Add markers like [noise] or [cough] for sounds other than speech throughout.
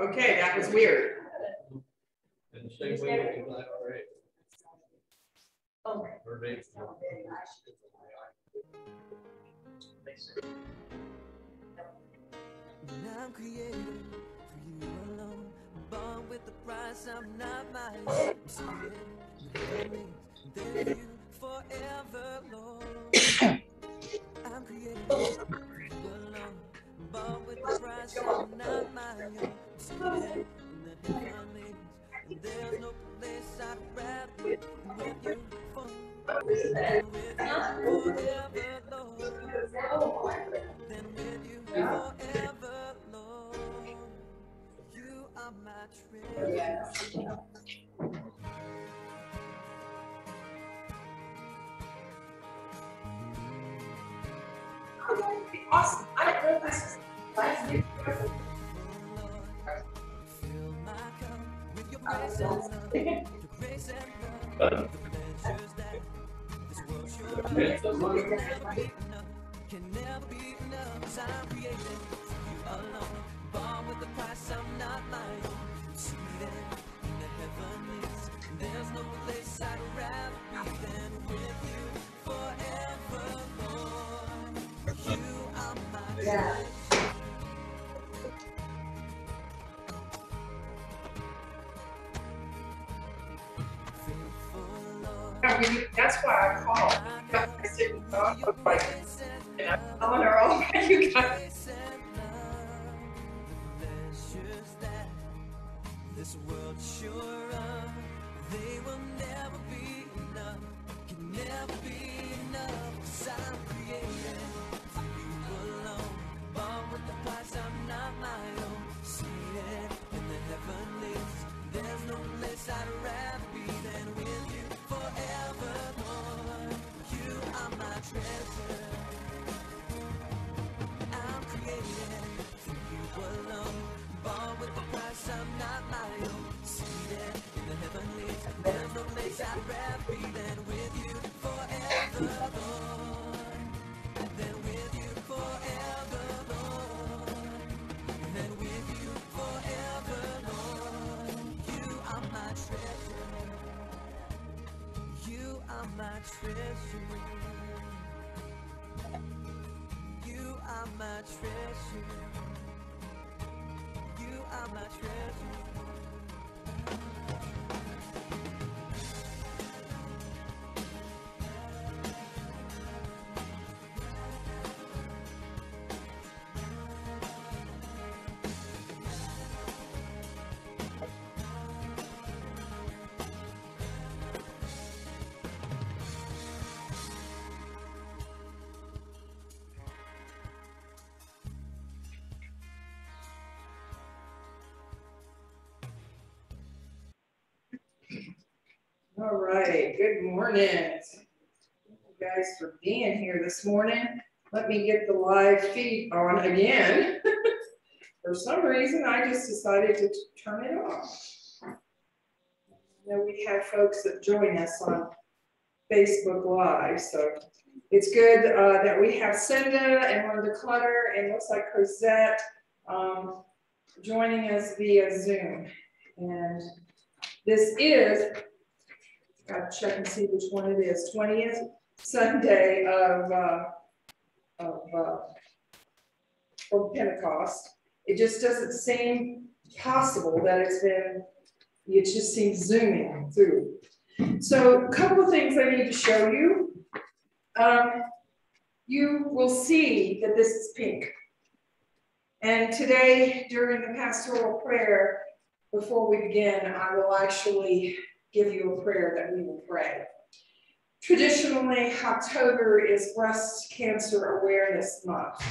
Okay, that was weird. And the same way with the black parade. Verbatim. I'm created for you alone. Born with the price, I'm not my own. I'm seated then you forever, Lord. I'm created for you alone. Born with the price, I'm not my own. In the heavenly, and there's no place I'd rather be with you for with you forever, Lord. Then with you forever, Lord. You are my treasure. Awesome. I love. This world can never be enough. Can never be enough. 'Cause I'm created you alone. Born with the price, I'm not my own. Seated in the heavenlies. There's no place I'd rather be than with you forever, You are my Yeah. That's why I called. I I was like, and I'm telling her, oh, [laughs] you guys. This world sure of, they will never be enough, can never be enough, I'm created you alone, born with the I'm not my own, in the heavenlies, there's no place I'd rather Are All right, good morning. Thank you guys for being here this morning. Let me get the live feed on again. [laughs] For some reason, I just decided to turn it off. I know we have folks that join us on Facebook Live, so it's good uh, that we have Cinda and Linda Clutter and looks like Cosette um, joining us via Zoom. And this is Gotta check and see which one it is, twentieth Sunday of, uh, of, uh, Pentecost. It just doesn't seem possible that it's been, it just seems zooming through. So a couple of things I need to show you. Um, you will see that this is pink. And today, during the pastoral prayer, before we begin, I will actually give you a prayer that we will pray. Traditionally, October is Breast Cancer Awareness Month.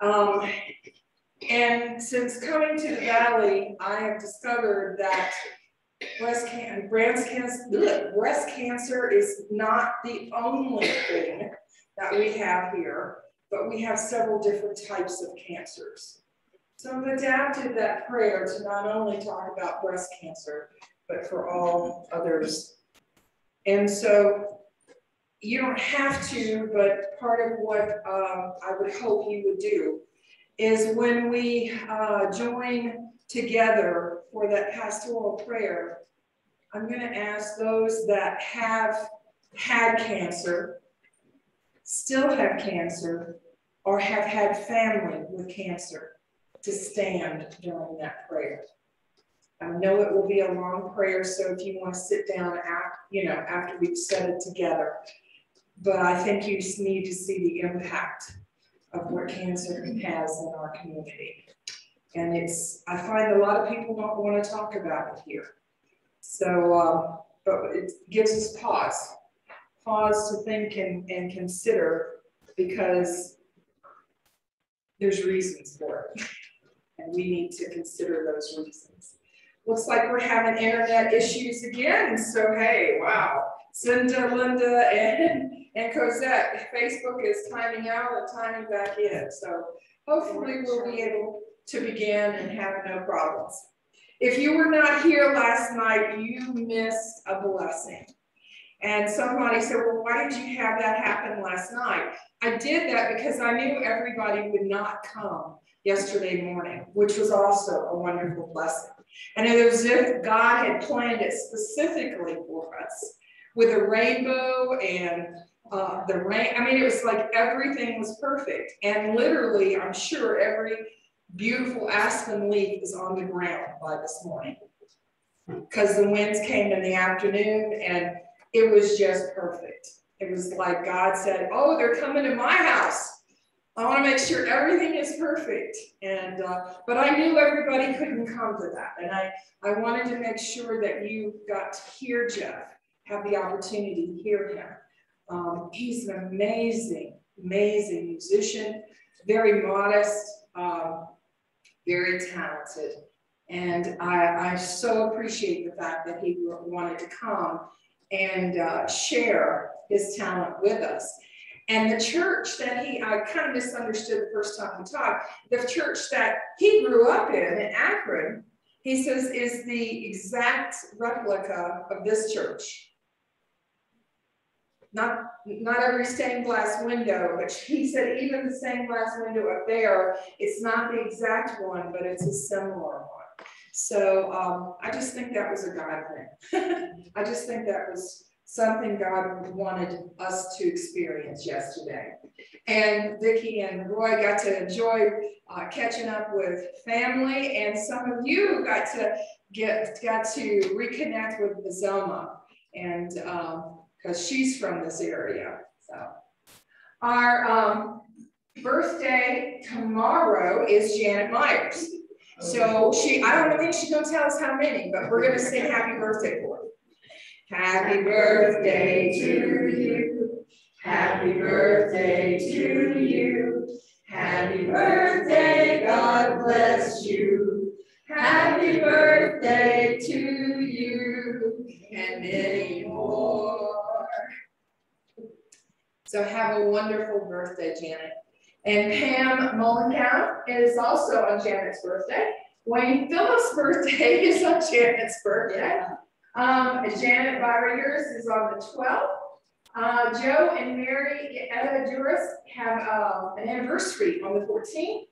Um, and since coming to the Valley, I have discovered that breast, can- breast, cancer, breast cancer is not the only thing that we have here, but we have several different types of cancers. So I've adapted that prayer to not only talk about breast cancer, but for all others. And so you don't have to, but part of what um, I would hope you would do is when we uh, join together for that pastoral prayer, I'm going to ask those that have had cancer, still have cancer, or have had family with cancer to stand during that prayer. I know it will be a long prayer, so if you want to sit down, after, you know, after we've said it together, but I think you need to see the impact of what cancer has in our community. And it's, I find a lot of people don't want to talk about it here. So, um, but it gives us pause, pause to think and, and consider because there's reasons for it. And we need to consider those reasons. Looks like we're having internet issues again. So, hey, wow. Cinda, Linda, and, and Cosette, Facebook is timing out and timing back in. So hopefully we'll be able to begin and have no problems. If you were not here last night, you missed a blessing. And somebody said, well, why did you have that happen last night? I did that because I knew everybody would not come yesterday morning, which was also a wonderful blessing. And it was as if God had planned it specifically for us with a rainbow and uh, the rain. I mean, it was like everything was perfect. And literally, I'm sure every beautiful aspen leaf is on the ground by this morning because the winds came in the afternoon and it was just perfect. It was like God said, Oh, they're coming to my house. I want to make sure everything is perfect. And, uh, but I knew everybody couldn't come to that. And I, I wanted to make sure that you got to hear Jeff, have the opportunity to hear him. Um, he's an amazing, amazing musician, very modest, um, very talented. And I, I so appreciate the fact that he wanted to come and uh, share his talent with us. And the church that he, I kind of misunderstood the first time we talked, the church that he grew up in, in Akron, he says is the exact replica of this church. Not, not every stained glass window, but [laughs] he said even the stained glass window up there, it's not the exact one, but it's a similar one. So um, I just think that was a God thing. [laughs] I just think that was something God wanted us to experience yesterday. And Vicki and Roy got to enjoy uh, catching up with family, and some of you got to get got to reconnect with Zelma, and because um, she's from this area. So our um, birthday tomorrow is Janet Myers. So she, I don't think she's gonna tell us how many, but we're gonna sing happy birthday. Happy birthday to you. Happy birthday to you. Happy birthday, God bless you. Happy birthday to you and many more. So have a wonderful birthday, Janet. And Pam Mullencow is also on Janet's birthday. Wayne Phillips' birthday [laughs] is on Janet's birthday. Um, Janet Byringers is on the 12th. Uh, Joe and Mary Duras have uh, an anniversary on the 14th.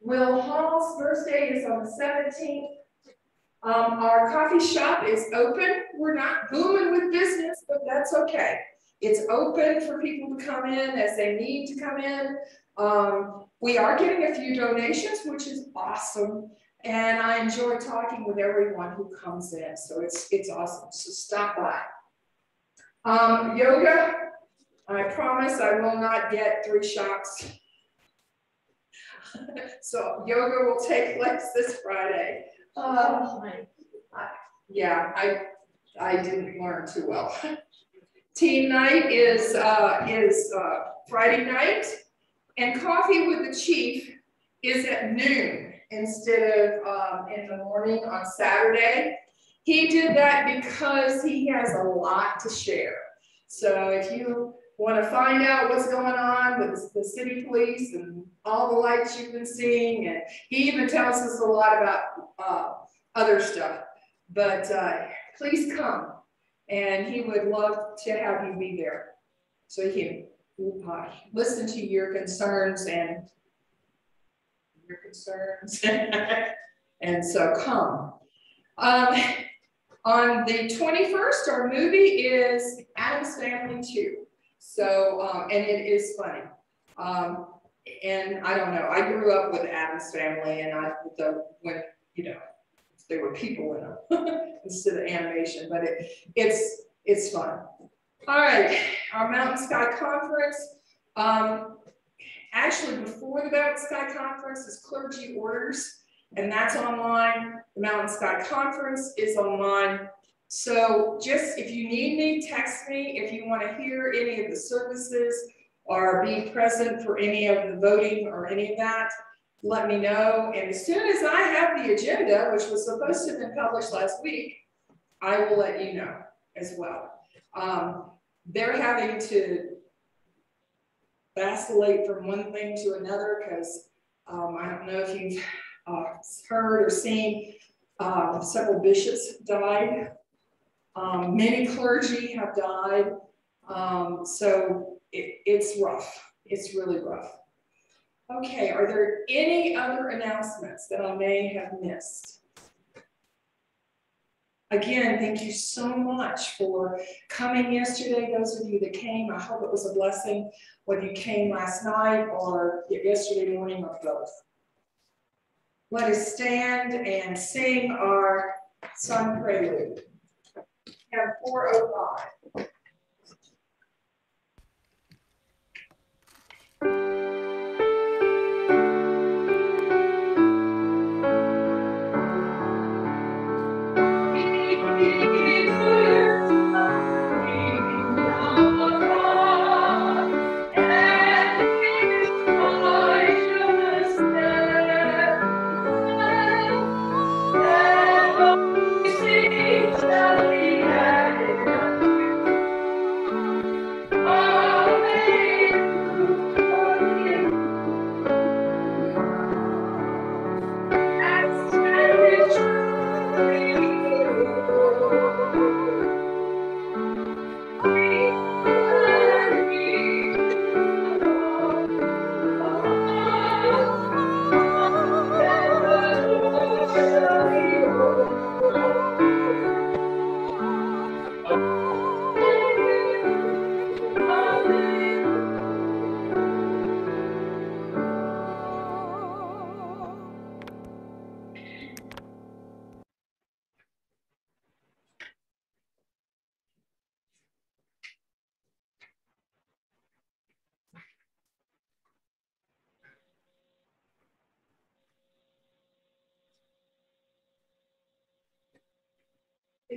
Will Hall's birthday is on the 17th. Um, our coffee shop is open. We're not booming with business, but that's okay. It's open for people to come in as they need to come in. Um, we are getting a few donations, which is awesome. And I enjoy talking with everyone who comes in. So it's, it's awesome. So stop by. Um, yoga, I promise I will not get three shots. [laughs] so yoga will take place this Friday. Um, yeah, I, I didn't learn too well. [laughs] Team night is, uh, is uh, Friday night. And coffee with the chief is at noon instead of um, in the morning on Saturday. He did that because he has a lot to share. So if you want to find out what's going on with the city police and all the lights you've been seeing, and he even tells us a lot about uh, other stuff. But uh, please come, and he would love to have you be there. So he uh, listen to your concerns and your concerns [laughs] And so come. Um, on the twenty-first, our movie is Addams Family Two. So, um, and it is funny. Um, and I don't know, I grew up with Addams Family and I, the, when, you know, there were people in them [laughs] instead of animation, but it, it's, it's fun. All right, our Mountain Sky Conference. Um, actually, before the Mountain Sky Conference is clergy orders, and that's online. The Mountain Sky Conference is online. So just if you need me, text me. If you want to hear any of the services or be present for any of the voting or any of that, let me know. And as soon as I have the agenda, which was supposed to have been published last week, I will let you know as well. Um, they're having to vacillate from one thing to another because um, I don't know if you've uh, heard or seen uh, several bishops died. Um, many clergy have died. Um, so it, it's rough. It's really rough. Okay, are there any other announcements that I may have missed? Again, thank you so much for coming yesterday. Those of you that came, I hope it was a blessing, whether you came last night or yesterday morning or both. Let us stand and sing our Sun Prelude. And 405.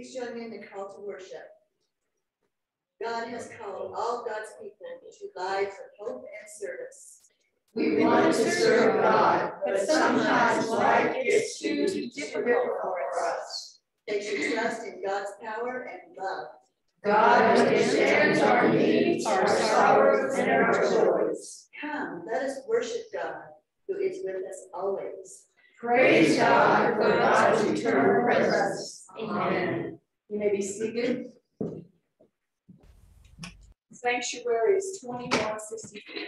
Please join me in the call to worship. God has called all God's people to lives of hope and service. We want to serve God, but sometimes life is too difficult for us. They should trust in God's power and love. God understands our needs, our sorrows, and our joys. Come, let us worship God, who is with us always. Praise God for God's eternal presence. Amen. You may be seated. Sanctuary is twenty-one sixty-four.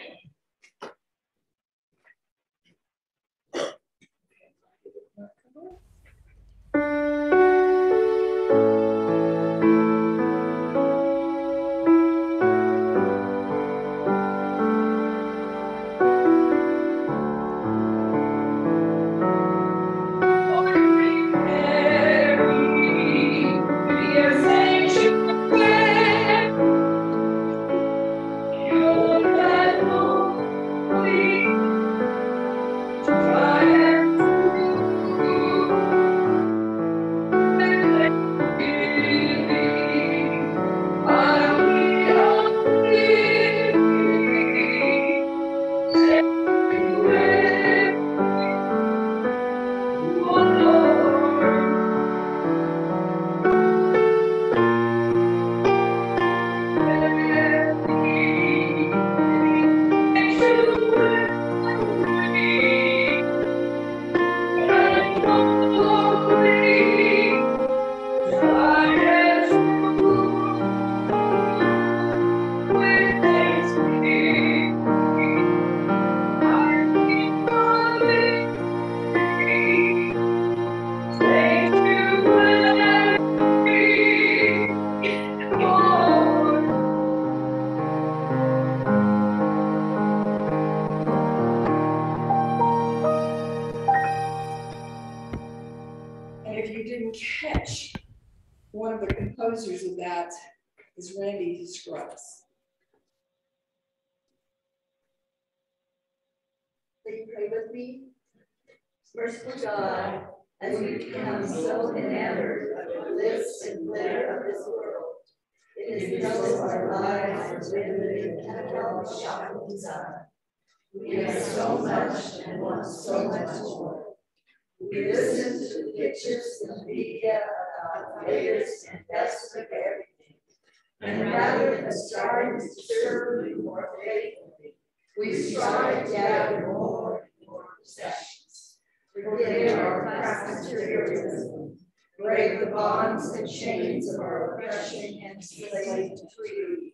The chains of our oppression and slave to free.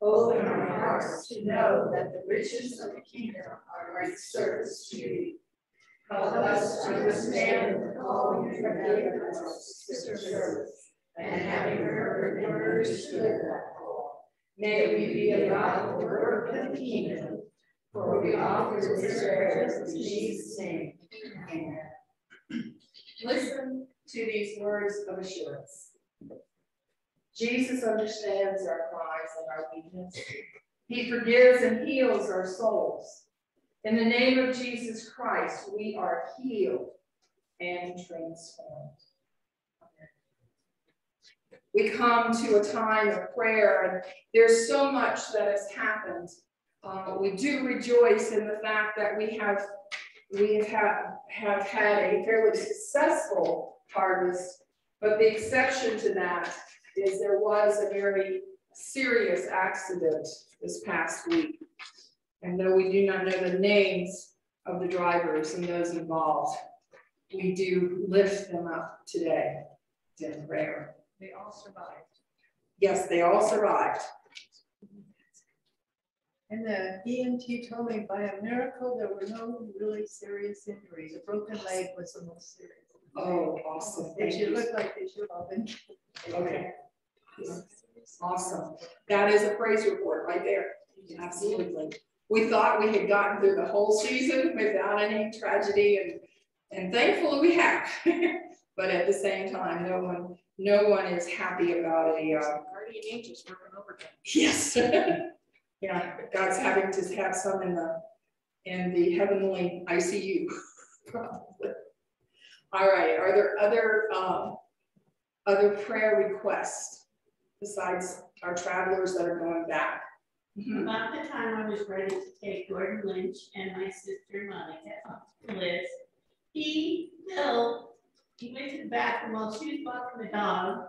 Open our hearts to know that the riches of the kingdom are great service to you. Help us to understand the calling you have given us to service, and having heard and understood that call, may we be about the work of the kingdom, for we offer this prayer in Jesus' name. Amen. Listen to these words of assurance. Jesus understands our cries and our weakness. He forgives and heals our souls. In the name of Jesus Christ, we are healed and transformed. We come to a time of prayer, and there's so much that has happened. Uh, we do rejoice in the fact that we have we have have had a fairly successful harvest, but the exception to that is there was a very serious accident this past week. And though we do not know the names of the drivers and those involved, we do lift them up today in prayer. They all survived. Yes, they all survived. And the EMT told me by a miracle, there were no really serious injuries. A broken leg was the most serious. Oh, awesome. They should you. look like they should been. Okay. Awesome. That is a praise report right there. Absolutely. We thought we had gotten through the whole season without any tragedy and, and thankfully we have. [laughs] But at the same time, no one, no one is happy about a, uh, Guardian angels working overtime. yes. [laughs] Yeah, God's having to have some in the, in the heavenly ICU. [laughs] probably. All right, are there other, um, other prayer requests besides our travelers that are going back? Mhm. About the time I was ready to take Gordon Lynch and my sister Monica to Liz, he fell, he went to the bathroom while she was walking the dog.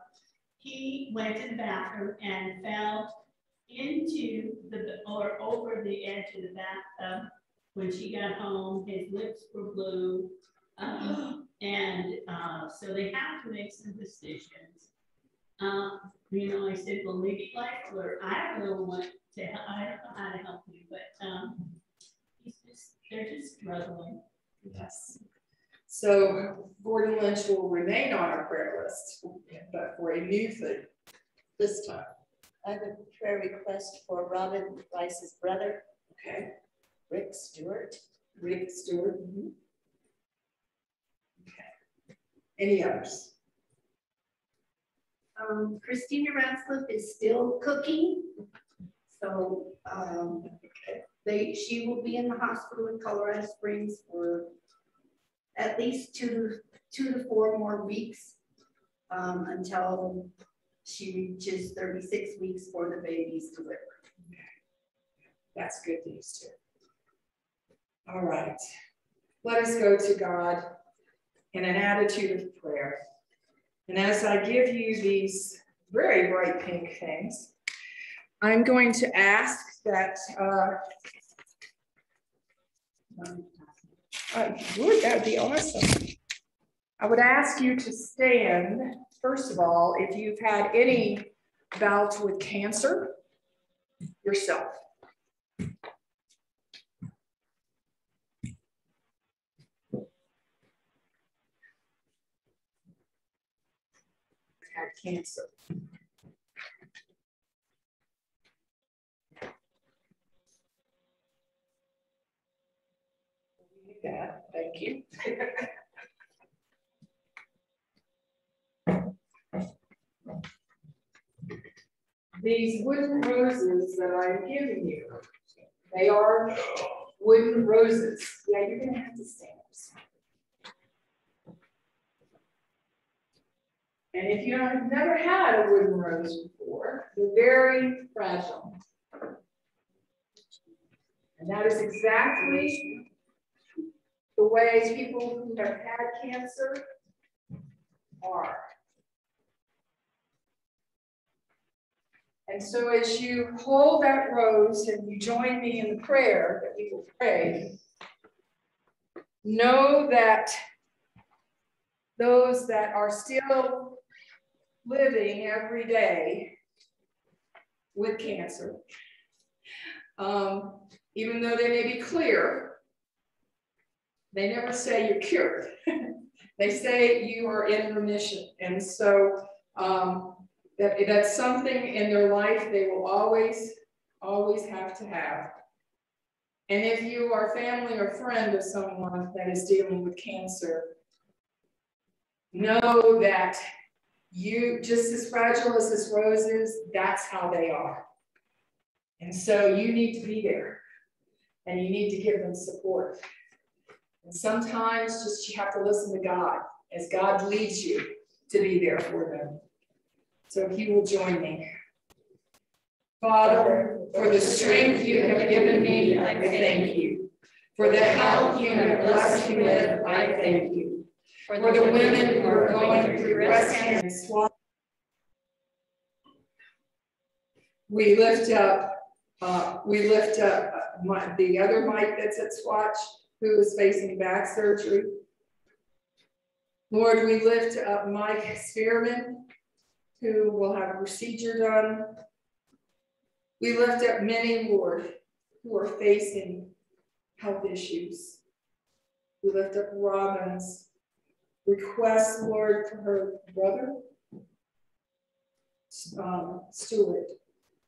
He went to the bathroom and fell into the, or over the edge of the bathtub. When she got home, his lips were blue. um, And uh, so they have to make some decisions. Um, you know, I said, well, maybe like, or I don't know what to, help. I don't know how to help you, but, um, he's just, they're just struggling. Yes. So Gordon Lynch will remain on our prayer list, but for a new thing this time, I have a prayer request for Robin Rice's brother, okay? Rick Stewart. Rick Stewart. mhm. Okay. Any others? Um, Christina Ratzlaff is still cooking. So, um, they, she will be in the hospital in Colorado Springs for at least two, two to four more weeks, um, until she reaches thirty-six weeks for the baby's delivery. That's good news too. All right, let us go to God in an attitude of prayer. And as I give you these very bright pink things, I'm going to ask that, uh, uh, would that be awesome? I would ask you to stand, first of all, if you've had any bouts with cancer yourself. cancer. Yeah, thank you. These wooden roses that I'm giving you, they are wooden roses. Yeah, you're gonna have to stand up. And if you have never had a wooden rose before, they're very fragile. And that is exactly the way people who have had cancer are. And so as you hold that rose and you join me in the prayer that we will pray, know that those that are still living every day with cancer, um, even though they may be clear, they never say you're cured. [laughs] they say you are in remission. And so um, that, that's something in their life they will always, always have to have. And if you are family or friend of someone that is dealing with cancer, know that you, just as fragile as this rose is, that's how they are. And so you need to be there and you need to give them support. And sometimes just you have to listen to God as God leads you to be there for them. So you will join me. Father, for the strength you have given me, I thank you. For the health you have blessed me with, I thank you. For the women who are going through breast cancer. We lift up, uh, we lift up my, the other Mike that's at Swatch who is facing back surgery. Lord, we lift up Mike Spearman, who will have a procedure done. We lift up many, Lord, who are facing health issues. We lift up Robin's request, Lord, for her brother, um.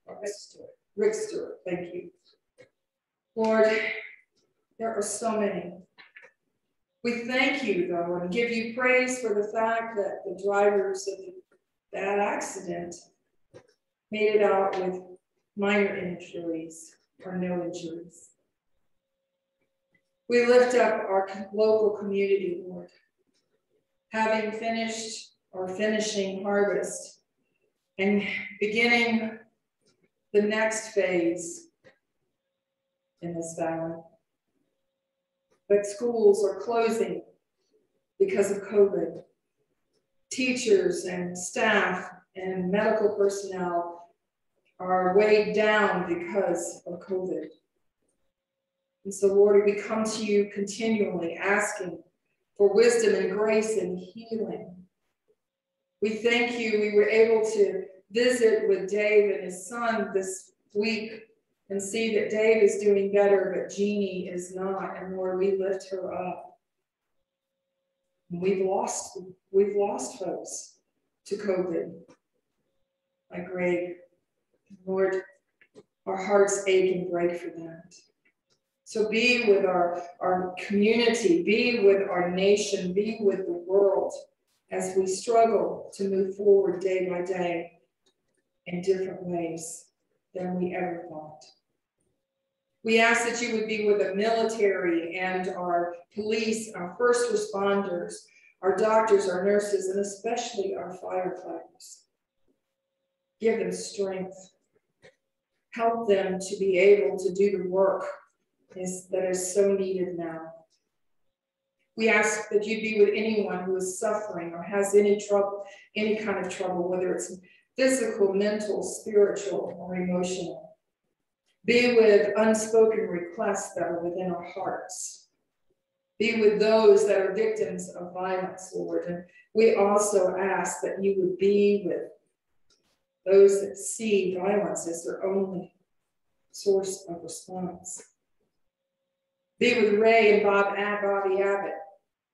Rick Stewart. Rick Stewart, thank you. Lord, there are so many. We thank you, though, and give you praise for the fact that the drivers of that accident made it out with minor injuries or no injuries. We lift up our local community, Lord. Having finished or finishing harvest and beginning the next phase in this valley but schools are closing because of COVID. Teachers and staff and medical personnel are weighed down because of COVID. And so, Lord, we come to you continually asking for wisdom and grace and healing. We thank you. We were able to visit with Dave and his son this week and see that Dave is doing better, but Jeannie is not, and Lord, we lift her up. we've lost, we've lost folks to COVID, like Greg. Lord, our hearts ache and break for that. So be with our, our community, be with our nation, be with the world as we struggle to move forward day by day in different ways than we ever thought. We ask that you would be with the military and our police, our first responders, our doctors, our nurses, and especially our firefighters. Give them strength. Help them to be able to do the work is, that is so needed now. We ask that you be with anyone who is suffering or has any trouble, any kind of trouble, whether it's physical, mental, spiritual, or emotional. Be with unspoken requests that are within our hearts. Be with those that are victims of violence, Lord. And we also ask that you would be with those that see violence as their only source of response. Be with Ray and Bob and Bobby Abbott,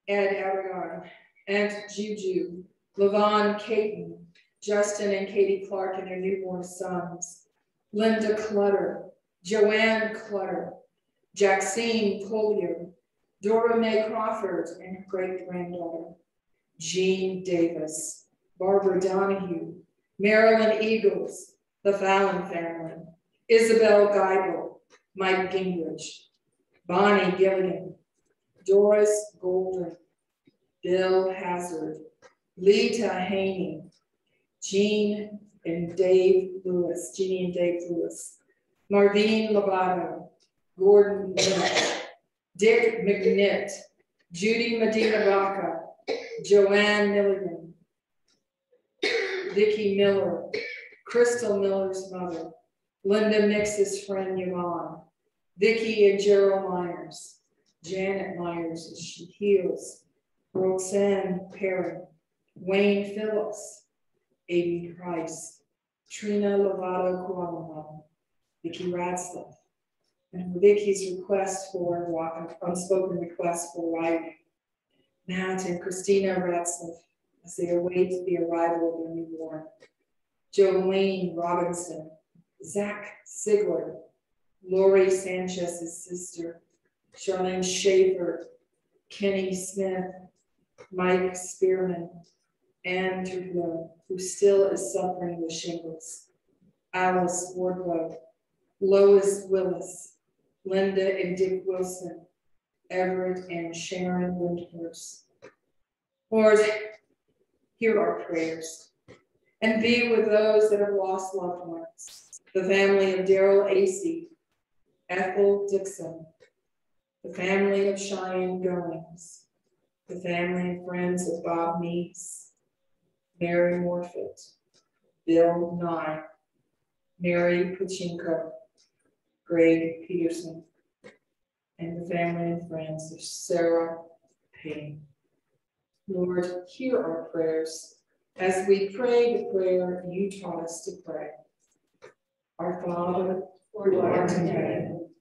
Ed Aragon, Aunt Juju, Levon Caton, Justin and Katie Clark and their newborn sons, Linda Clutter, Joanne Clutter, Jaxine Collier, Dora Mae Crawford and her great granddaughter, Jean Davis, Barbara Donahue, Marilyn Eagles, the Fallon family, Isabel Geibel, Mike Gingrich, Bonnie Gilligan, Doris Golden, Bill Hazard, Lita Haney, Jean and Dave Lewis, Jeannie and Dave Lewis, Marvine Lovato, Gordon Lynch, Dick McNitt, Judy Medina Vaca, Joanne Milligan, Vicki Miller, Crystal Miller's mother, Linda Mix's friend Yvonne, Vicki and Gerald Myers, Janet Myers as she heals, Roxanne Perry, Wayne Phillips, Amy Price, Trina Lovato Cuomo, Vicki Ratzlaff, and Vicki's request for, unspoken request for writing. Matt and Christina Ratzlaff as they await the arrival of their newborn. Jolene Robinson, Zach Sigler, Lori Sanchez's sister, Charlene Schaefer, Kenny Smith, Mike Spearman, Ann Trujillo, who still is suffering with shingles, Alice Wardlow, Lois Willis, Linda and Dick Wilson, Everett and Sharon Windhurst. Lord, hear our prayers and be with those that have lost loved ones, the family of Daryl Acey, Ethel Dixon, the family of Cheyenne Goings, the family and friends of Bob Meeks, Mary Morfitt, Bill Nye, Mary Pachinko, Greg Peterson, and the family and friends of Sarah Payne. Lord, hear our prayers. As we pray the prayer you taught us to pray. Our Father, who art in heaven,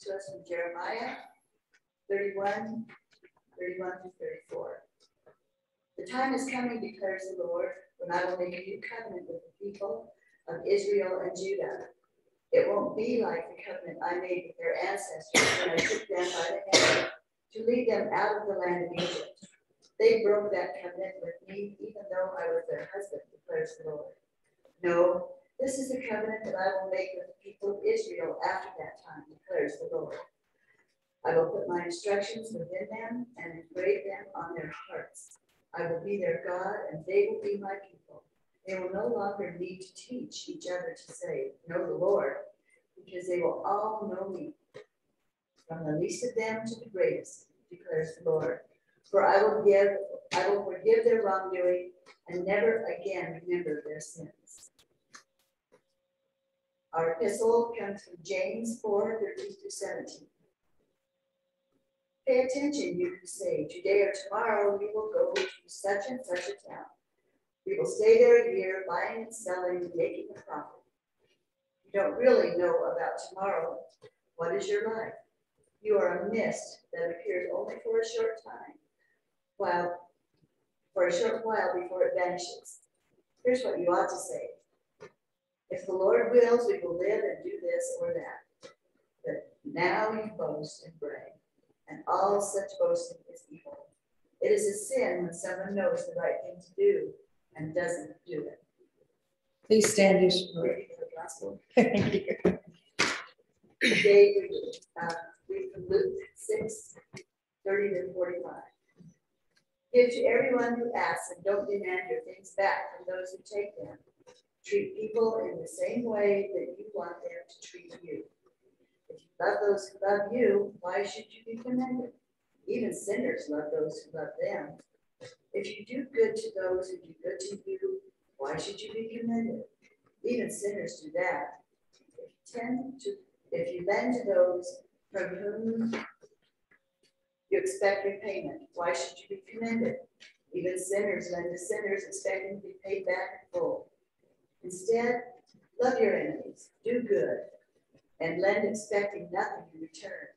to us from Jeremiah 31, 31 to 34. The time is coming, declares the Lord, when I will make a new covenant with the people of Israel and Judah. It won't be like the covenant I made with their ancestors when I took them by the hand to lead them out of the land of Egypt. They broke that covenant with me, even though I was their husband, declares the Lord. No, this is the covenant that I will make with the people of Israel after that time, declares the Lord. I will put my instructions within them and engrave them on their hearts. I will be their God, and they will be my people. They will no longer need to teach each other to say, Know the Lord, because they will all know me, from the least of them to the greatest, declares the Lord. For I will give, I will forgive their wrongdoing and never again remember their sins. Our epistle comes from James 4 13 to 17. Pay attention, you who say, Today or tomorrow we will go to such and such a town. We will stay there a year, buying and selling and making a profit. You don't really know about tomorrow. What is your life? You are a mist that appears only for a short time, while for a short while before it vanishes. Here's what you ought to say. If the Lord wills, we will live and do this or that. But now you boast and brag, and all such boasting is evil. It is a sin when someone knows the right thing to do and doesn't do it. Please stand as Ready for the gospel? [laughs] Thank you. Today, we uh, read from Luke 6, 30 to 45. Give to everyone who asks and don't demand your things back from those who take them. Treat people in the same way that you want them to treat you. If you love those who love you, why should you be commended? Even sinners love those who love them. If you do good to those who do good to you, why should you be commended? Even sinners do that. If you tend to, if you lend to those from whom you expect repayment, why should you be commended? Even sinners lend to sinners expecting to be paid back in full. Instead, love your enemies, do good, and lend expecting nothing in return.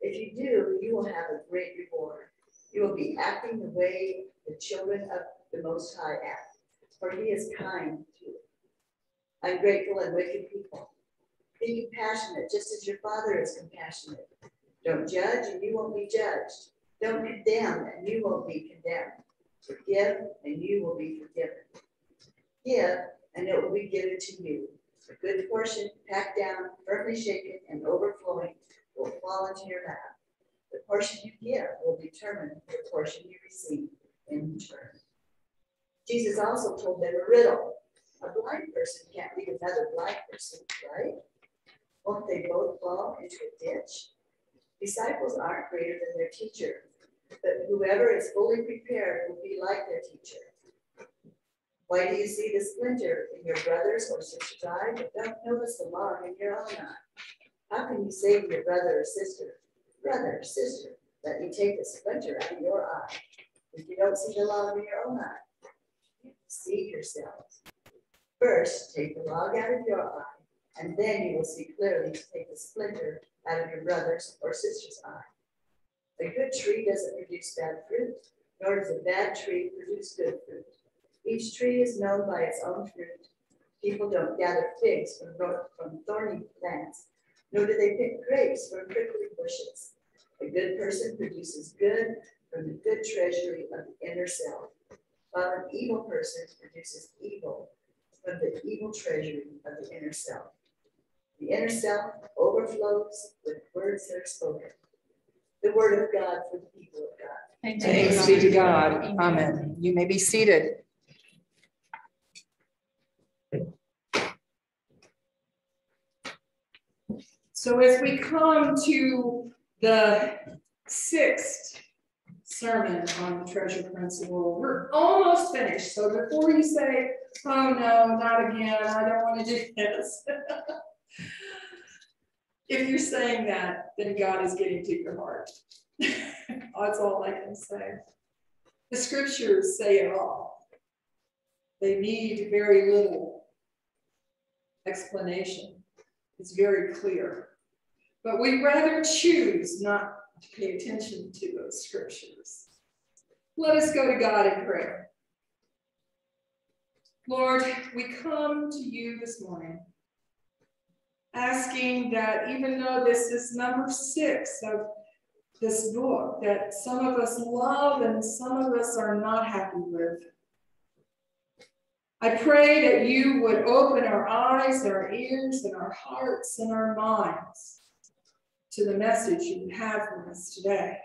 If you do, you will have a great reward. You will be acting the way the children of the Most High act, for He is kind to ungrateful and wicked people. Be compassionate, just as your Father is compassionate. Don't judge, and you won't be judged. Don't condemn, and you won't be condemned. Forgive, and you will be forgiven. Give, and it will be given to you. A good portion, packed down, firmly shaken, and overflowing, will fall into your lap. The portion you give will determine the portion you receive in return. Jesus also told them a riddle. A blind person can't lead another blind person, right? Won't they both fall into a ditch? Disciples aren't greater than their teacher, but whoever is fully prepared will be like their teacher. Why do you see the splinter in your brother's or sister's eye, but don't notice the log in your own eye? How can you to your brother or sister, brother, sister, let me take the splinter out of your eye, if you don't see the log in your own eye? See yourselves. First, take the log out of your eye, and then you will see clearly to take the splinter out of your brother's or sister's eye. A good tree doesn't produce bad fruit, nor does a bad tree produce good fruit. Each tree is known by its own fruit. People don't gather figs from, from thorny plants, nor do they pick grapes from prickly bushes. A good person produces good from the good treasury of the inner self, while an evil person produces evil from the evil treasury of the inner self. The inner self overflows with words that are spoken. The word of God for the people of God. Thanks be to God. Amen. You may be seated. So as we come to the sixth sermon on the treasure principle, we're almost finished. So before you say, oh no, not again, I don't want to do this. [laughs] if you're saying that, then God is getting to your heart. [laughs] That's all I can say. The scriptures say it all. They need very little explanation. It's very clear. But we rather choose not to pay attention to those scriptures. Let us go to God in prayer. Lord, we come to you this morning asking that even though this is number six of this book that some of us love and some of us are not happy with, I pray that you would open our eyes, our ears, and our hearts and our minds to the message you have for us today.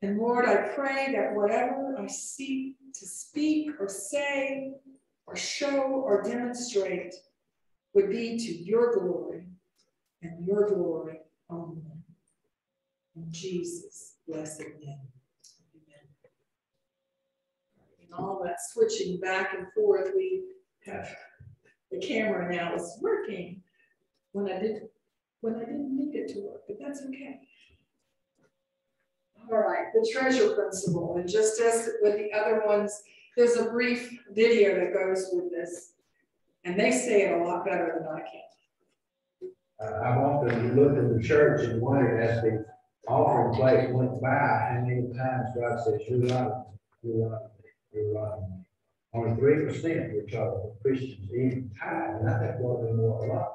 And Lord, I pray that whatever I seek to speak or say or show or demonstrate would be to your glory and your glory only. In Jesus' blessed name. And all that switching back and forth, we have the camera now is working when I did when I didn't need it to work, but that's okay. All right, the treasure principle, and just as with the other ones, there's a brief video that goes with this, and they say it a lot better than I can. Uh, I've often looked at the church and wondered as the offering plate went by, how many times God says, you're right, you're right, right. Um, Only three percent were told Christians even tithe, and I think than more a lot.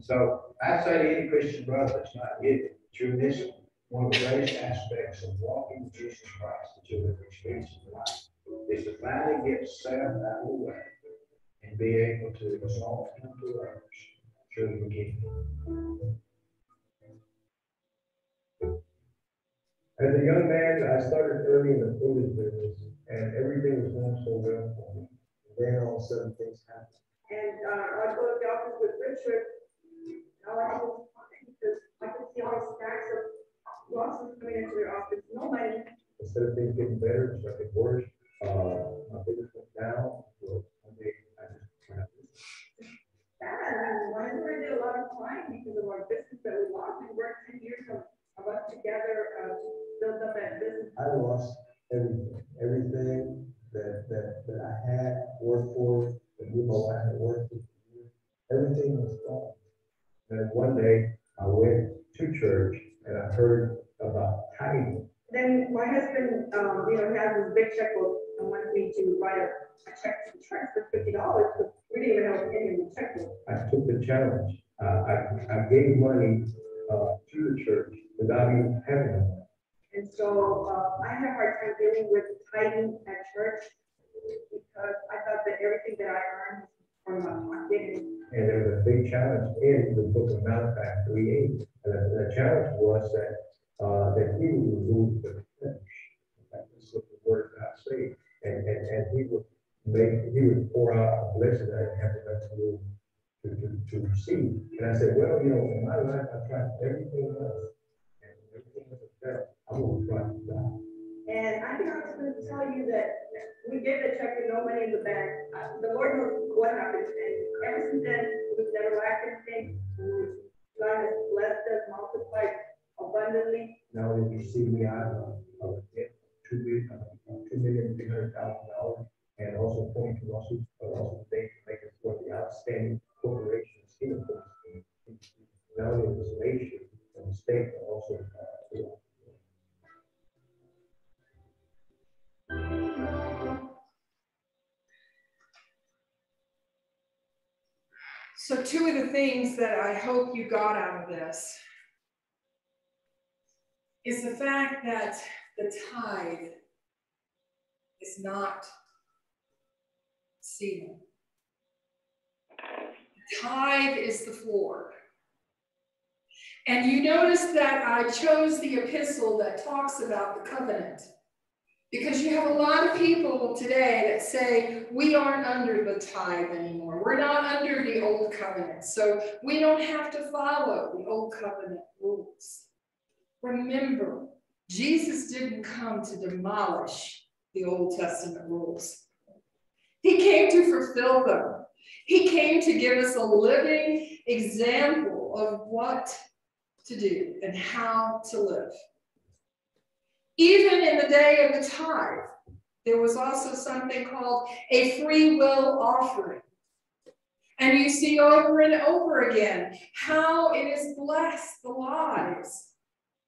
So I say to any Christian brother that's not getting through this, one of the greatest aspects of walking with Jesus Christ that you'll ever experience in life is to finally get of the way and be able to resolve him to others through the kingdom. As a young man, I started early in the food business and everything was going so well for me. Then all of a sudden things happened. And, uh, I go to the office with Richard, now I was fine, because I could see all the stacks of losses coming into their office, no money. Instead of things getting better, it started worse. Uh, my business went down. So I made, I just trapped it. bad. I mean, I did a lot of crying because of our business that we lost, we worked ten years of, of us together, uh, built up business. I lost everything, everything that, that, that I had worked for, the people I had worked for, Everything was gone. And one day I went to church and I heard about tithing. Then my husband, um, you know, has this big checkbook and wanted me to write a, a check to the church for fifty dollars, but we didn't even know what any of the checkbook. I took the challenge. Uh, I, I gave money, uh, to the church without even having the money. And so, uh, I had a hard time dealing with tithing at church because I thought that everything that I earned from my, my giving And there was a big challenge in the book of Malachi three eight. And the, challenge was that, uh, that he would remove the flesh. That's what the word of God say. And, and, and he would make, he would pour out a blessing that I have enough room to, to, to receive. And I said, well, you know, in my life, I tried everything else. And everything was a fail. I'm gonna try to. And I can honestly tell you that we did the check with no money in the bank. Uh, The Lord knows what happened. And ever since then, we've never lacked anything. God has blessed us, multiplied abundantly. Now that you see me out of, of a debt, two million, uh, two million, three hundred thousand dollars, and also twenty-two lawsuits, but also they make us for the outstanding corporations in the courts. Not only this nation, and the state, also, uh, So two of the things that I hope you got out of this is the fact that the tithe is not ceiling. Tithe is the floor. And you notice that I chose the epistle that talks about the covenant. Because you have a lot of people today that say, we aren't under the tithe anymore. We're not under the old covenant. So we don't have to follow the old covenant rules. Remember, Jesus didn't come to demolish the Old Testament rules. He came to fulfill them. He came to give us a living example of what to do and how to live. Even in the day of the tithe, there was also something called a free will offering. And you see over and over again how it has blessed the lives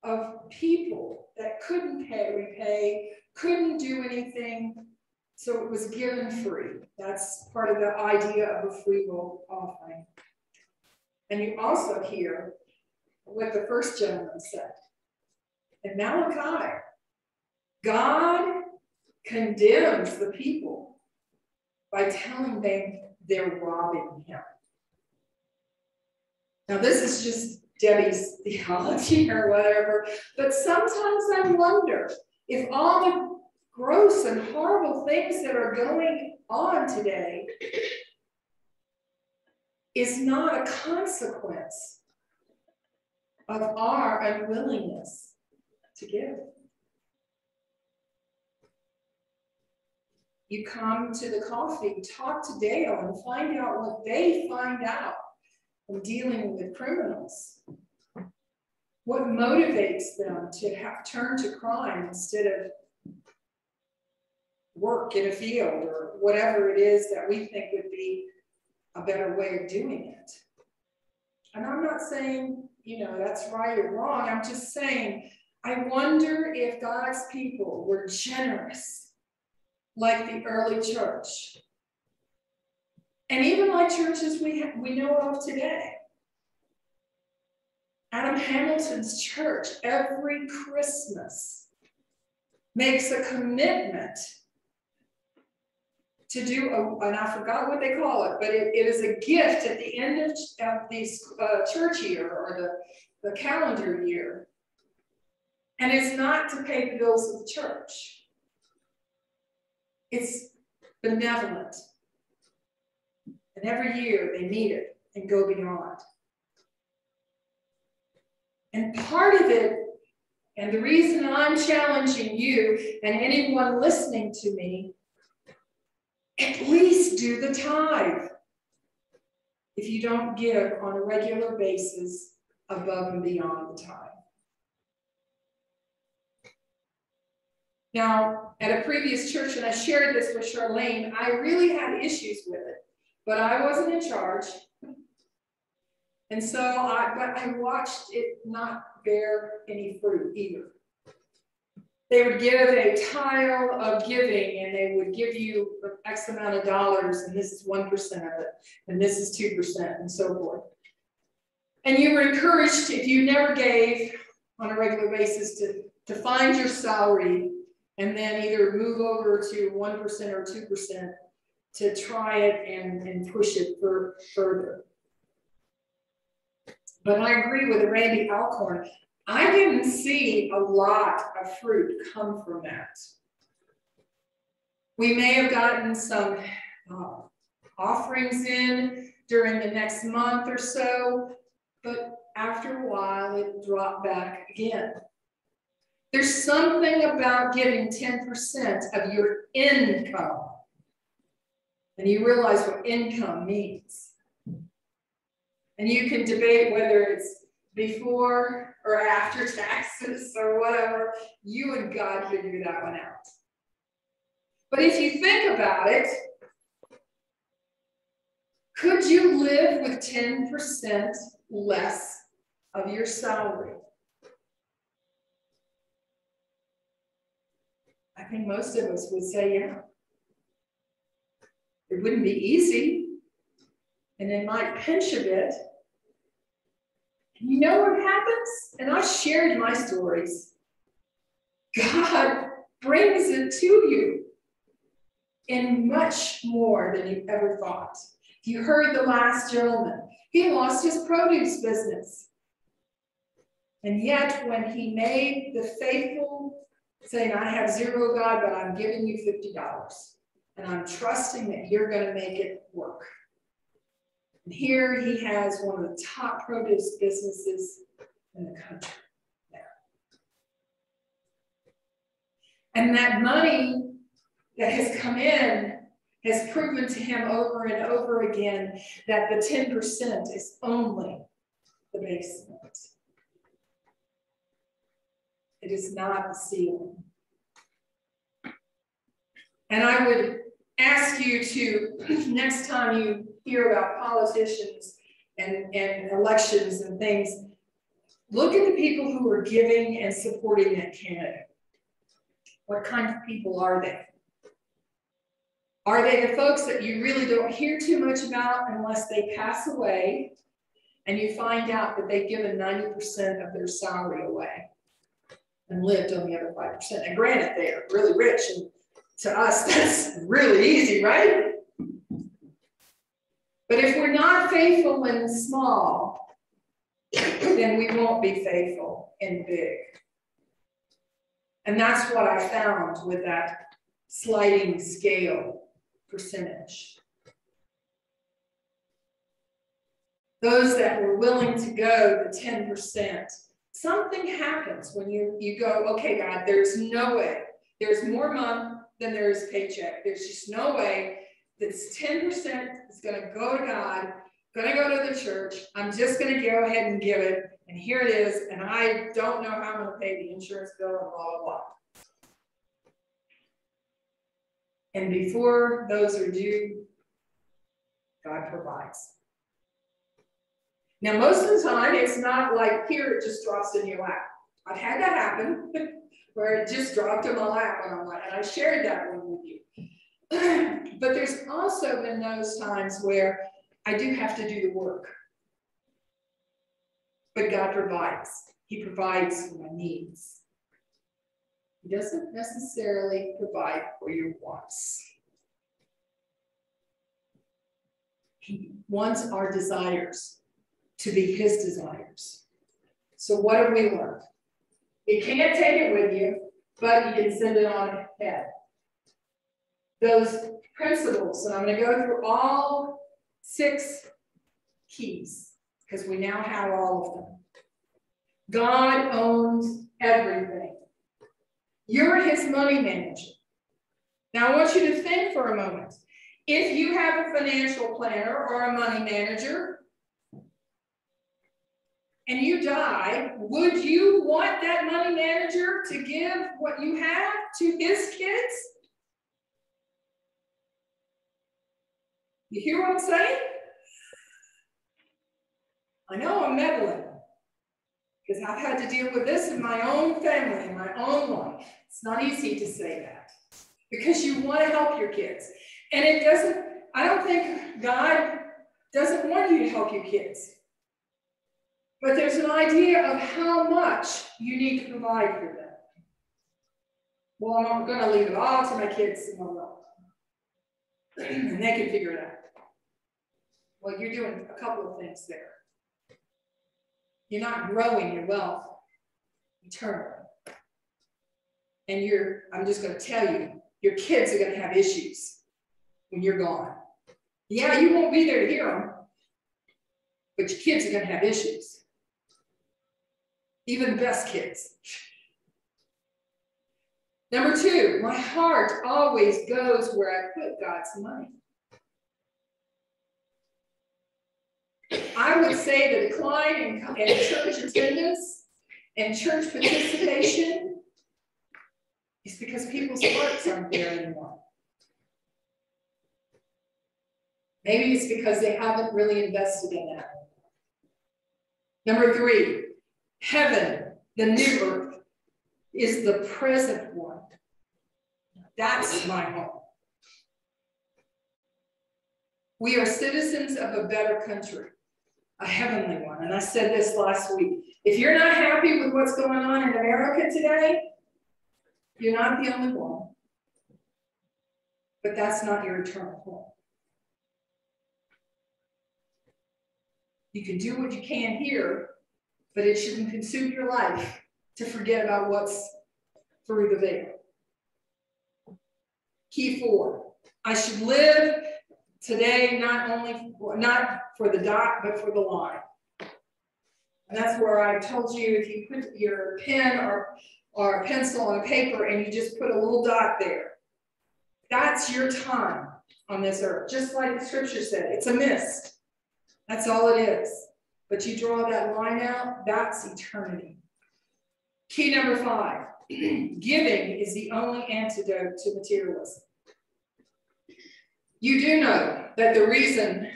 of people that couldn't pay, repay, couldn't do anything. So it was given free. That's part of the idea of a free will offering. And you also hear what the first gentleman said. In Malachi, God condemns the people by telling them they're robbing him. Now, this is just Debbie's [laughs] theology or whatever, but sometimes I wonder if all the gross and horrible things that are going on today is not a consequence of our unwillingness to give. You come to the coffee, talk to Dale and find out what they find out from dealing with criminals. What motivates them to have turn to crime instead of work in a field or whatever it is that we think would be a better way of doing it. And I'm not saying, you know, that's right or wrong. I'm just saying, I wonder if God's people were generous like the early church. And even like churches we, we know of today. Adam Hamilton's church every Christmas makes a commitment to do, a, and I forgot what they call it, but it, it is a gift at the end of, of the uh, church year or the, the calendar year. And it's not to pay the bills of the church. It's benevolent. And every year they meet it and go beyond. And part of it, and the reason I'm challenging you and anyone listening to me, at least do the tithe. If you don't give on a regular basis above and beyond the tithe. Now, at a previous church, and I shared this with Charlene, I really had issues with it, but I wasn't in charge. And so I, but I watched it not bear any fruit either. They would give a tile of giving and they would give you X amount of dollars and this is 1% of it and this is 2% and so forth. And you were encouraged, if you never gave on a regular basis, to, to find your salary and then either move over to 1% or 2% to try it and, and push it for, further. But I agree with Randy Alcorn. I didn't see a lot of fruit come from that. We may have gotten some uh, offerings in during the next month or so, but after a while it dropped back again. There's something about giving 10% of your income. And you realize what income means. And you can debate whether it's before or after taxes or whatever. You and God figure that one out. But if you think about it, could you live with 10% less of your salary? I think most of us would say, yeah. It wouldn't be easy, and it might pinch a bit. You know what happens? And I shared my stories. God brings it to you in much more than you ever thought. You heard the last gentleman, he lost his produce business. And yet, when he made the faithful saying, I have zero, God, but I'm giving you $50, and I'm trusting that you're going to make it work. And here he has one of the top produce businesses in the country. And that money that has come in has proven to him over and over again that the 10% is only the basement. It is not the ceiling. And I would ask you to, [clears throat] next time you hear about politicians and, and elections and things, look at the people who are giving and supporting that candidate. What kind of people are they? Are they the folks that you really don't hear too much about unless they pass away and you find out that they've given 90% of their salary away and lived on the other 5%? And granted, they are really rich, and to us, [laughs] that's really easy, right? But if we're not faithful in small, then we won't be faithful in big. And that's what I found with that sliding scale percentage. Those that were willing to go the 10%, something happens when you, you go, okay, God, there's no way. There's more month than there is paycheck. There's just no way this 10% is going to go to God, going to go to the church. I'm just going to go ahead and give it. And here it is. And I don't know how I'm going to pay the insurance bill and blah, blah, blah. And before those are due, God provides. Now, most of the time, it's not like here, it just drops in your lap. I've had that happen [laughs] where it just dropped in my lap and I'm like, and I shared that one with you. [clears throat] but there's also been those times where I do have to do the work. But God provides. He provides for my needs. He doesn't necessarily provide for your wants. He wants our desires to be his desires. So what have we learned? You can't take it with you, but you can send it on ahead those principles, and I'm going to go through all six keys because we now have all of them. God owns everything. You're his money manager. Now, I want you to think for a moment. If you have a financial planner or a money manager and you die, would you want that money manager to give what you have to his kids? You hear what I'm saying? I know I'm meddling. Because I've had to deal with this in my own family, in my own life. It's not easy to say that. Because you want to help your kids. And it doesn't, I don't think God doesn't want you to help your kids. But there's an idea of how much you need to provide for them. Well, I'm going to leave it all to my kids. No, no. [clears throat] and they can figure it out. Well, you're doing a couple of things there. You're not growing your wealth eternally. And you're, I'm just going to tell you, your kids are going to have issues when you're gone. Yeah, you won't be there to hear them, but your kids are going to have issues. Even the best kids. Number two, my heart always goes where I put God's money. I would say the decline in, in church attendance and church participation is because people's hearts aren't there anymore. Maybe it's because they haven't really invested in that. Number three, heaven, the new earth, is the present one. That's my home. We are citizens of a better country, a heavenly one. And I said this last week. If you're not happy with what's going on in America today, you're not the only one. But that's not your eternal home. You can do what you can here, but it shouldn't consume your life to forget about what's through the veil. Key four, I should live today not only, not for the dot, but for the line. And that's where I told you if you put your pen or, or pencil on paper and you just put a little dot there, that's your time on this earth. Just like the scripture said, it's a mist. That's all it is. But you draw that line out, that's eternity. Key number five, [clears throat] giving is the only antidote to materialism. You do know that the reason,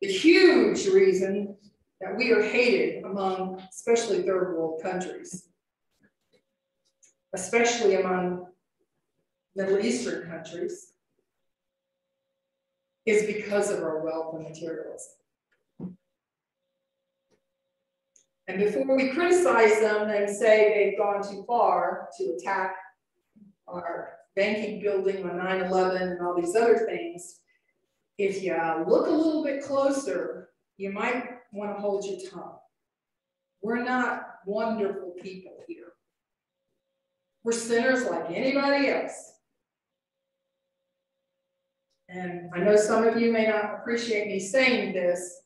the huge reason that we are hated among especially third world countries, especially among Middle Eastern countries, is because of our wealth and materialism. And before we criticize them and say they've gone too far to attack our banking building on 9-11 and all these other things, if you look a little bit closer, you might want to hold your tongue. We're not wonderful people here. We're sinners like anybody else. And I know some of you may not appreciate me saying this,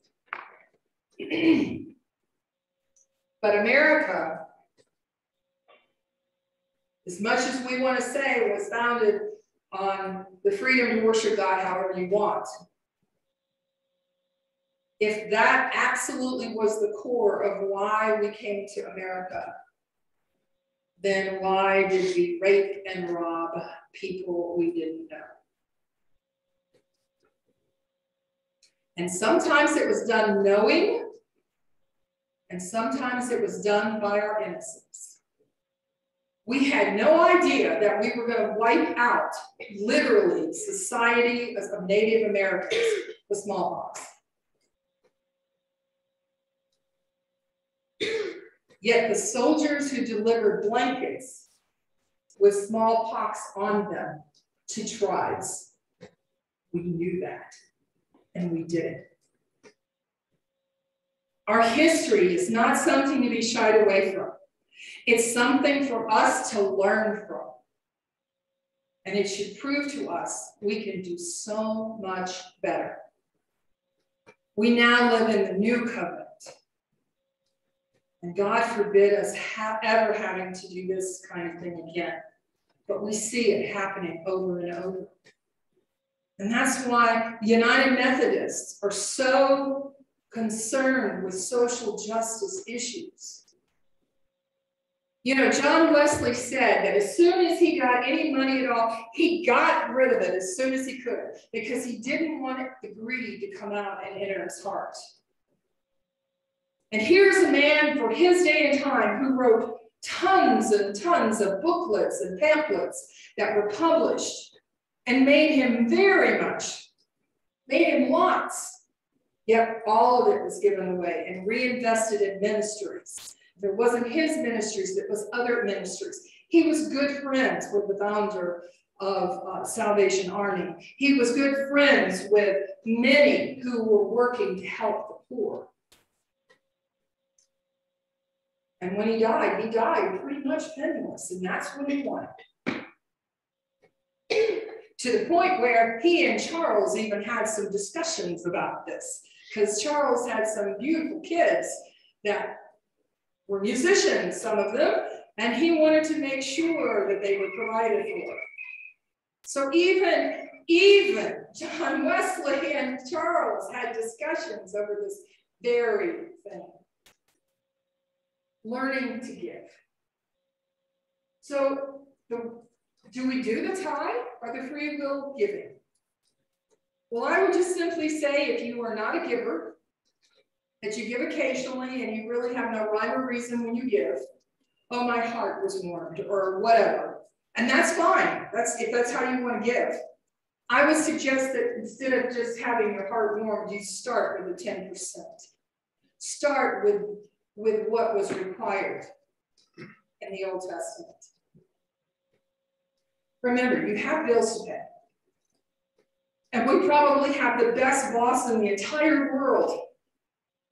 [clears throat] but America, as much as we want to say, was founded on the freedom to worship God however you want. If that absolutely was the core of why we came to America, then why did we rape and rob people we didn't know? And sometimes it was done knowing, and sometimes it was done by our innocence. We had no idea that we were going to wipe out, literally, society of Native Americans with smallpox. Yet the soldiers who delivered blankets with smallpox on them to tribes, we knew that and we did it. Our history is not something to be shied away from. It's something for us to learn from. And it should prove to us we can do so much better. We now live in the new covenant. And God forbid us ha ever having to do this kind of thing again. But we see it happening over and over. And that's why United Methodists are so concerned with social justice issues. You know, John Wesley said that as soon as he got any money at all, he got rid of it as soon as he could because he didn't want the greed to come out and enter his heart. And here's a man for his day and time who wrote tons and tons of booklets and pamphlets that were published and made him very much, made him lots. Yet all of it was given away and reinvested in ministries. There wasn't his ministries, it was other ministries. He was good friends with the founder of uh, Salvation Army. He was good friends with many who were working to help the poor. And when he died, he died pretty much penniless, and that's what he wanted. to the point where he and Charles even had some discussions about this, because Charles had some beautiful kids that were musicians, some of them, and he wanted to make sure that they were provided for. So even, even John Wesley and Charles had discussions over this very thing. Learning to give. So the, do we do the tithe or the free will giving? Well, I would just simply say if you are not a giver, that you give occasionally and you really have no rhyme or reason when you give. Oh, my heart was warmed or whatever. And that's fine. That's if that's how you want to give. I would suggest that instead of just having your heart warmed, you start with the 10%. Start with, with what was required in the Old Testament. Remember, you have bills to pay. And we probably have the best boss in the entire world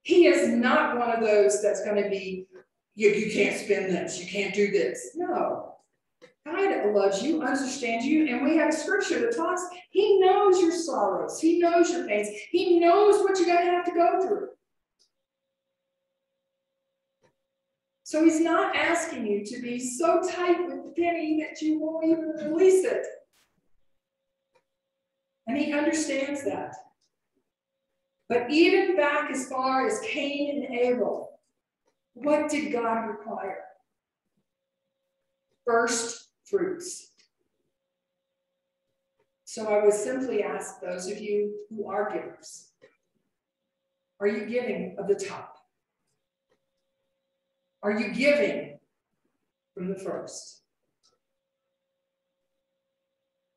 he is not one of those that's going to be, you, you can't spend this, you can't do this. No. God loves you, understands you, and we have scripture that talks, He knows your sorrows, He knows your pains, He knows what you're going to have to go through. So He's not asking you to be so tight with the penny that you won't even release it. And He understands that. But even back as far as Cain and Abel, what did God require? First fruits. So I would simply ask those of you who are givers, are you giving of the top? Are you giving from the first?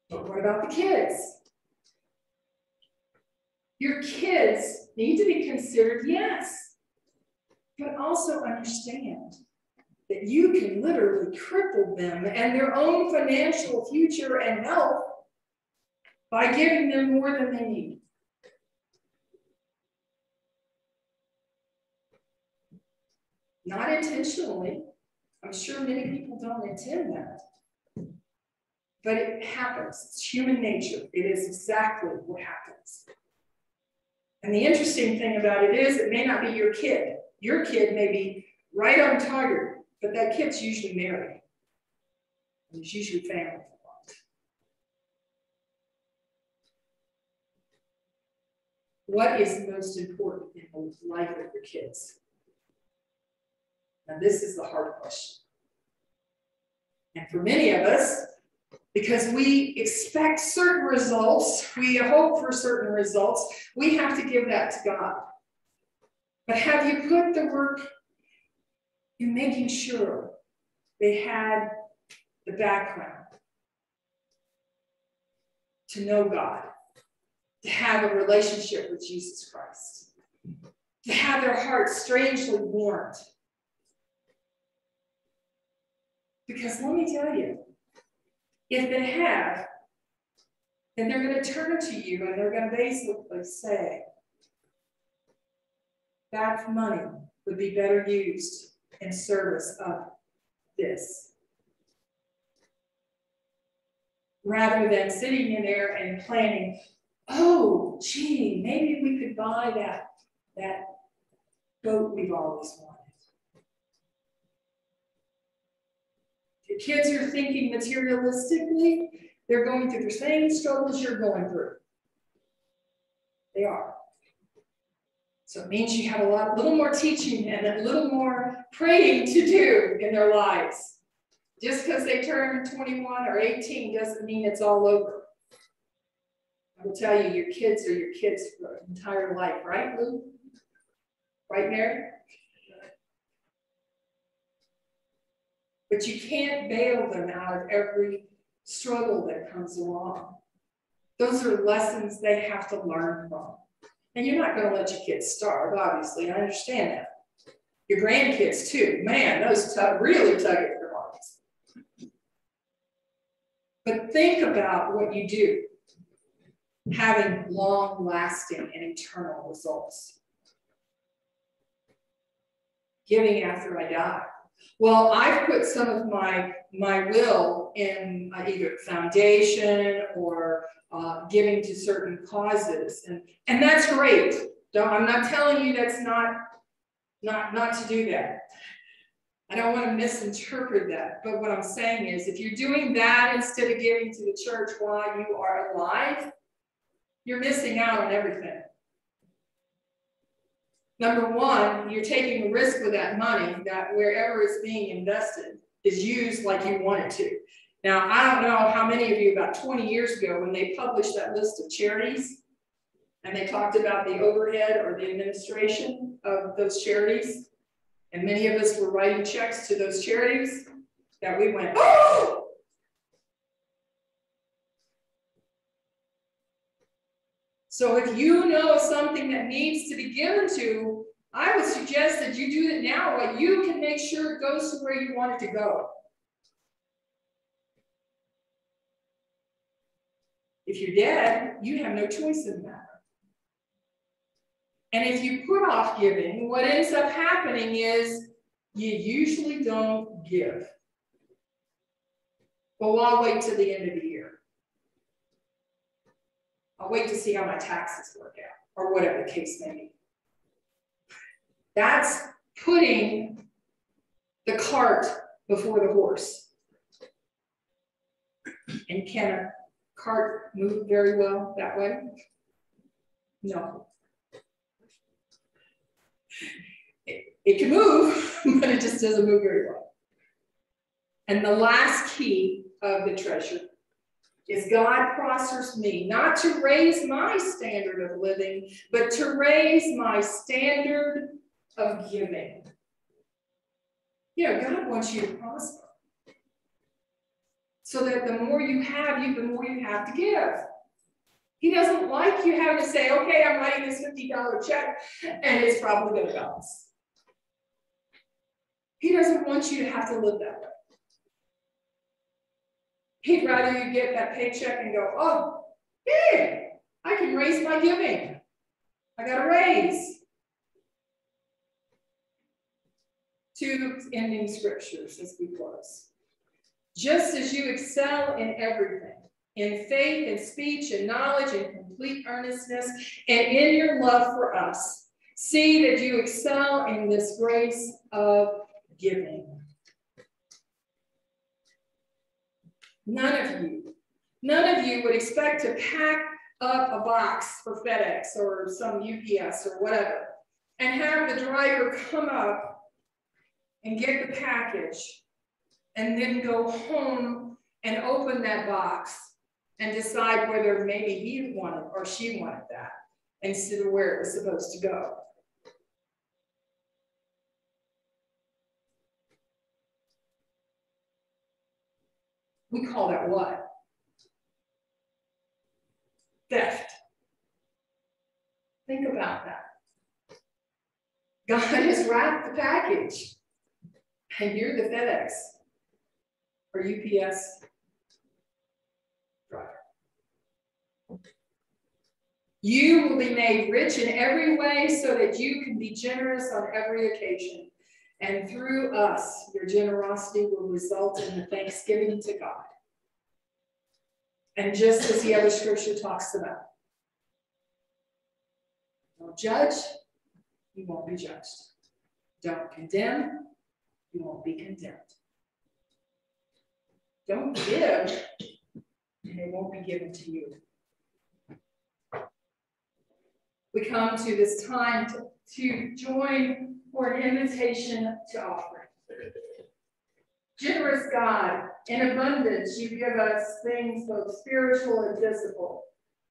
But what about the kids? Your kids need to be considered, yes, but also understand that you can literally cripple them and their own financial future and health by giving them more than they need. Not intentionally. I'm sure many people don't intend that. But it happens. It's human nature. It is exactly what happens. And the interesting thing about it is, it may not be your kid. Your kid may be right on target, but that kid's usually married. And it's usually family. What is most important in the life of your kids? Now, this is the hard question. And for many of us, because we expect certain results, we hope for certain results, we have to give that to God. But have you put the work in making sure they had the background to know God, to have a relationship with Jesus Christ, to have their hearts strangely warmed? Because let me tell you, if they have, then they're going to turn to you and they're going to basically say, that money would be better used in service of this. Rather than sitting in there and planning, oh, gee, maybe we could buy that, that boat we've always wanted. The kids are thinking materialistically, they're going through the same struggles you're going through. They are. So it means you have a lot, little more teaching and a little more praying to do in their lives. Just because they turn 21 or 18 doesn't mean it's all over. I will tell you, your kids are your kids for their entire life, right, Lou? Right, Mary? But you can't bail them out of every struggle that comes along. Those are lessons they have to learn from. And you're not gonna let your kids starve, obviously, I understand that. Your grandkids too, man, those tug, really tug at your hearts. But think about what you do, having long lasting and eternal results. Giving after I die. Well, I've put some of my, my will in uh, either foundation or uh, giving to certain causes, and, and that's great. Don't, I'm not telling you that's not, not, not to do that. I don't want to misinterpret that, but what I'm saying is if you're doing that instead of giving to the church while you are alive, you're missing out on everything. Number one, you're taking a risk with that money that wherever it's being invested is used like you want it to. Now, I don't know how many of you, about 20 years ago, when they published that list of charities, and they talked about the overhead or the administration of those charities, and many of us were writing checks to those charities, that we went, oh! So if you know something that needs to be given to, I would suggest that you do it now, but you can make sure it goes to where you want it to go. If you're dead, you have no choice in the matter. And if you put off giving, what ends up happening is you usually don't give. Well, I'll wait till the end of the year. I'll wait to see how my taxes work out, or whatever the case may be. That's putting the cart before the horse. And can a cart move very well that way? No. It, it can move, [laughs] but it just doesn't move very well. And the last key of the treasure is God prospers me, not to raise my standard of living, but to raise my standard of giving. You know, God wants you to prosper. So that the more you have, you the more you have to give. He doesn't like you having to say, okay, I'm writing this $50 check and it's probably gonna bounce. He doesn't want you to have to live that way. He'd rather you get that paycheck and go, oh, yeah, I can raise my giving. I got a raise. Two ending scriptures as we close. Just as you excel in everything, in faith and speech and knowledge and complete earnestness, and in your love for us, see that you excel in this grace of giving. None of you, none of you would expect to pack up a box for FedEx or some UPS or whatever and have the driver come up and get the package and then go home and open that box and decide whether maybe he wanted or she wanted that instead of where it was supposed to go. We call that what? Theft. Think about that. God has wrapped the package, and you're the FedEx or UPS driver. You will be made rich in every way so that you can be generous on every occasion. And through us, your generosity will result in the thanksgiving to God. And just as the other scripture talks about, don't judge, you won't be judged. Don't condemn, you won't be condemned. Don't give, and it won't be given to you. We come to this time to to join for an invitation to offering. Generous God, in abundance, you give us things both spiritual and visible.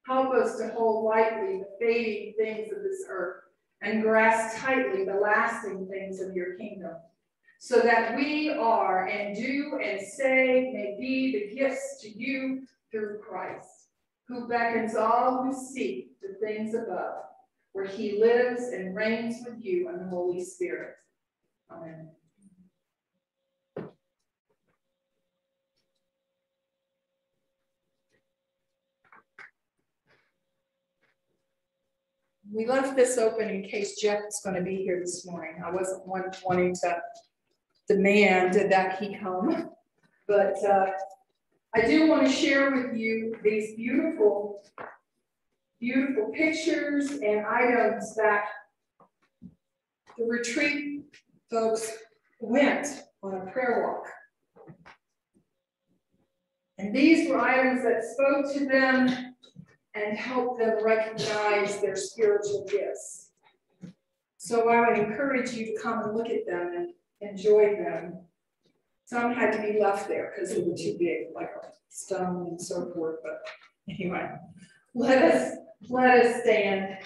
Help us to hold lightly the fading things of this earth and grasp tightly the lasting things of your kingdom, so that we are and do and say may be the gifts to you through Christ, who beckons all who seek the things above, where he lives and reigns with you and the Holy Spirit. Amen. We left this open in case Jeff is going to be here this morning. I wasn't one wanting to demand that he come, but uh, I do want to share with you these beautiful, beautiful pictures and items that the retreat folks went on a prayer walk. And these were items that spoke to them and helped them recognize their spiritual gifts. So I would encourage you to come and look at them and enjoy them. Some had to be left there because they were too big, like a stone and so forth, but anyway, let us, let us stand.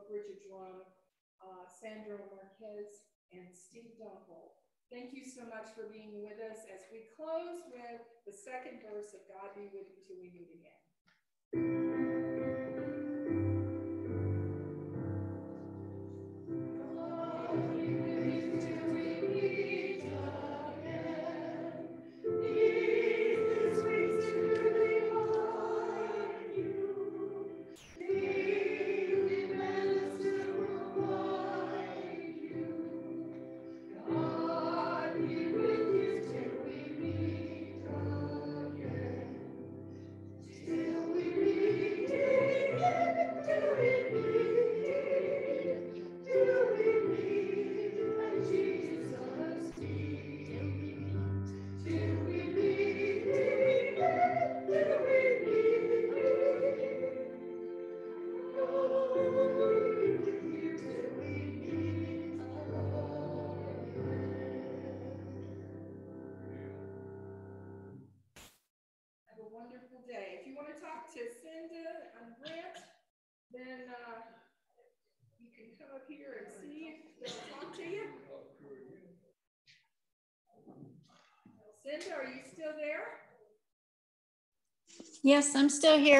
Facebook, Richard Drum, uh, Sandra Marquez, and Steve Dunkel. Thank you so much for being with us as we close with the second verse of God be with you till we meet again. Yes, I'm still here.